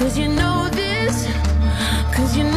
Cause you know this, cause you know